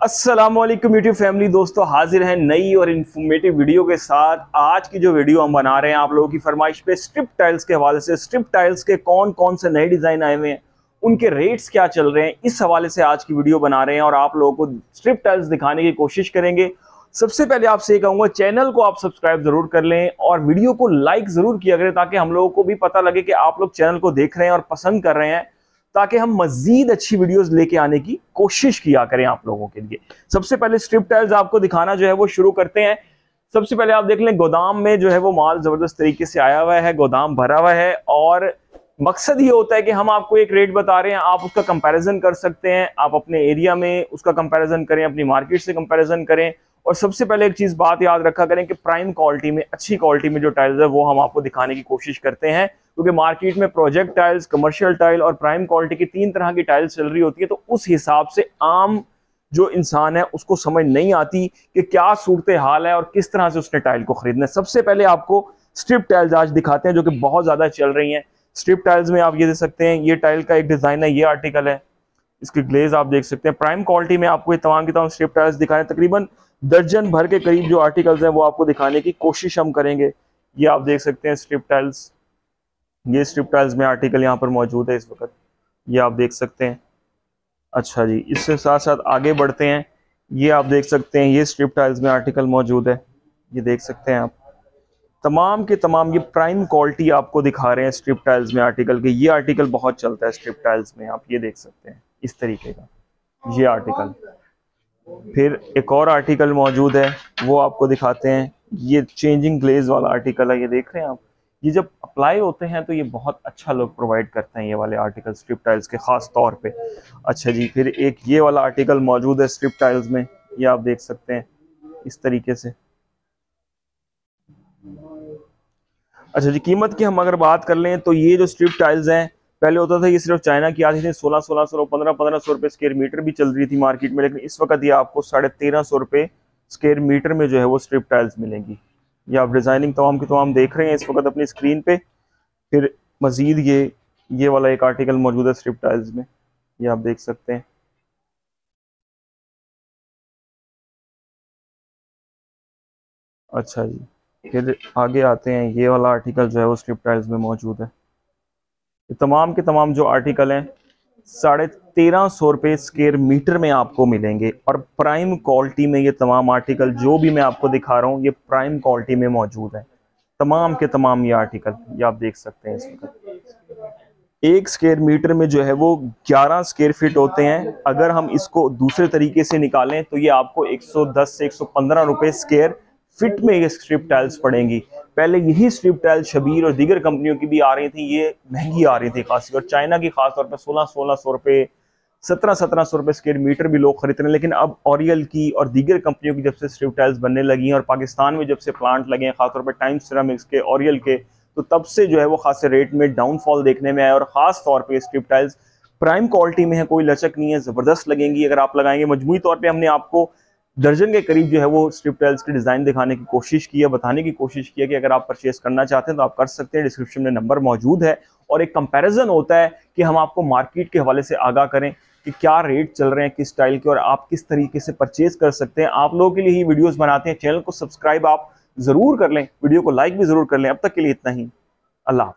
Aslam YouTube family. दोस्तों, हाजिर हैं नई और इन्फॉर्मेटिव वीडियो के साथ। आज की जो वीडियो हम बना रहे हैं, आप लोगों की फरमाइश पे स्ट्रिप टाइल्स के हवाले से। स्ट्रिप टाइल्स के कौन कौन से नए डिज़ाइन आए हुए हैं, उनके रेट्स क्या चल रहे हैं, इस हवाले से आज की वीडियो बना रहे हैं और आप लोगों को स्ट्रिप टाइल्स दिखाने की कोशिश करेंगे। सबसे पहले आपसे ये कहूँगा चैनल को आप सब्सक्राइब ज़रूर कर लें और वीडियो को लाइक ज़रूर किया करें ताकि हम लोगों को भी पता लगे कि आप लोग चैनल को देख रहे हैं और पसंद कर रहे हैं। ताकि हम मजीद अच्छी वीडियोस लेके आने की कोशिश किया करें आप लोगों के लिए। सबसे पहले स्ट्रिप टाइल्स आपको दिखाना जो है वो शुरू करते हैं। सबसे पहले आप देख लें, गोदाम में जो है वो माल ज़बरदस्त तरीके से आया हुआ है, गोदाम भरा हुआ है और मकसद ये होता है कि हम आपको एक रेट बता रहे हैं, आप उसका कंपैरिजन कर सकते हैं, आप अपने एरिया में उसका कंपैरिजन करें, अपनी मार्केट से कंपैरिजन करें और सबसे पहले एक चीज़ बात याद रखा करें कि प्राइम क्वालिटी में, अच्छी क्वालिटी में जो टाइल्स है वो हम आपको दिखाने की कोशिश करते हैं। क्योंकि मार्केट में प्रोजेक्ट टाइल्स कमर्शियल टाइल और प्राइम क्वालिटी की तीन तरह की टाइल्स चल रही होती है तो उस हिसाब से आम जो इंसान है, उसको समझ नहीं आती कि क्या सूरत हाल है और किस तरह से उसने टाइल को खरीदना है। सबसे पहले आपको स्ट्रिप टाइल्स आज दिखाते हैं, जो कि बहुत ज़्यादा चल रही हैं। स्ट्रिप टाइल्स में आप ये देख सकते हैं, ये टाइल का एक डिज़ाइन है, ये आर्टिकल है। इसकी ग्लेज आप देख सकते हैं। प्राइम क्वालिटी में आपको ये तमाम की तमाम स्ट्रिप टाइल्स दिखाए तकरीबन दर्जन भर के करीब जो आर्टिकल्स हैं, वो आपको दिखाने की कोशिश हम करेंगे। ये आप देख सकते हैं स्ट्रिप टाइल्स ये स्ट्रिप टाइल्स में आर्टिकल यहाँ पर मौजूद है इस वक्त। ये आप देख सकते हैं। अच्छा जी, इससे साथ साथ आगे बढ़ते हैं। ये आप देख सकते हैं, ये स्ट्रिप टाइल्स में आर्टिकल मौजूद है। ये देख सकते हैं आप। तमाम के तमाम ये प्राइम क्वालिटी आपको दिखा रहे हैं स्ट्रिप टाइल्स में आर्टिकल के। ये आर्टिकल बहुत चलता है स्ट्रिप टाइल्स में, आप ये देख सकते हैं इस तरीके का। ये आर्टिकल फिर एक और आर्टिकल मौजूद है, वो आपको दिखाते हैं। ये चेंजिंग ग्लेज वाला आर्टिकल है, ये देख रहे हैं आप? ये जब अप्लाई होते हैं तो ये बहुत अच्छा लोग प्रोवाइड करते हैं ये वाले आर्टिकल स्ट्रिप टाइल्स के ख़ास तौर पे। अच्छा जी, फिर एक ये वाला आर्टिकल मौजूद है स्ट्रिप टाइल्स में, ये आप देख सकते हैं इस तरीके से। अच्छा जी, कीमत की हम अगर बात कर लें तो ये जो स्ट्रिप टाइल्स हैं, पहले होता था ये सिर्फ़ चाइना की आती थी, सोलह सोलह सौ, पंद्रह पंद्रह सौ रुपये स्क्वेयर मीटर भी चल रही थी मार्केट में, लेकिन इस वक्त ये आपको साढ़े तेरह सौ रुपये स्क्वेयर मीटर में जो है वो स्ट्रिप टाइल्स मिलेंगी। ये आप डिज़ाइनिंग तमाम की तमाम देख रहे हैं इस वक्त अपनी स्क्रीन पे, फिर मज़ीद ये ये वाला एक आर्टिकल मौजूद है स्ट्रिप टाइल्स में, ये आप देख सकते हैं। अच्छा जी, फिर आगे आते हैं, ये वाला आर्टिकल जो है वो स्क्रिप्ट टाइल्स में मौजूद है। तमाम के तमाम जो आर्टिकल हैं साढ़े तेरह सौ रुपये स्क्वेयर मीटर में आपको मिलेंगे और प्राइम क्वालिटी में ये तमाम आर्टिकल जो भी मैं आपको दिखा रहा हूँ, ये प्राइम क्वालिटी में मौजूद है। तमाम के तमाम ये आर्टिकल ये आप देख सकते हैं इस वक्त एक स्क्वेयर मीटर में जो है वो 11 स्क्वेयर फीट होते हैं। अगर हम इसको दूसरे तरीके से निकालें तो ये आपको 110 से 115 रुपए स्क्वेयर फिट में ये स्ट्रिप टाइल्स पड़ेंगी। पहले यही स्ट्रिप टाइल शबीर और दीगर कंपनियों की भी आ रही थी, ये महँगी आ रही थी खासी, और चाइना की खासतौर पर सोलह सोलह सौ रुपये सत्रह सत्रह सौ रुपये स्क्वेयर मीटर भी लोग खरीद रहे हैं लेकिन अब ऑरियल की और दीगर कंपनियों की जब से स्ट्रिप टाइल्स बनने लगी हैं और पाकिस्तान में जब से प्लांट लगे हैं, खासतौर पर टाइम सिरामिक्स के ऑरियल के तो तब से जो है वो खासे रेट में डाउनफॉल देखने में आया और ख़ास तौर पर टाइल्स प्राइम क्वालिटी में है, कोई लचक नहीं है, ज़बरदस्त लगेंगी, अगर आप लगाएँगे मजमू तौर पर हमने आपको दर्जन के करीब जो है वो स्ट्रिप टाइल्स की डिज़ाइन दिखाने की कोशिश की है, बताने की कोशिश की है कि अगर आप परचेस करना चाहते हैं तो आप कर सकते हैं। डिस्क्रिप्शन में नंबर मौजूद है और एक कंपैरिजन होता है कि हम आपको मार्केट के हवाले से आगाह करें कि क्या रेट चल रहे हैं, किस स्टाइल के और आप किस तरीके से परचेज कर सकते हैं। आप लोगों के लिए ही वीडियोज़ बनाते हैं। चैनल को सब्सक्राइब आप ज़रूर कर लें वीडियो को लाइक भी ज़रूर कर लें। अब तक के लिए इतना ही। अल्लाह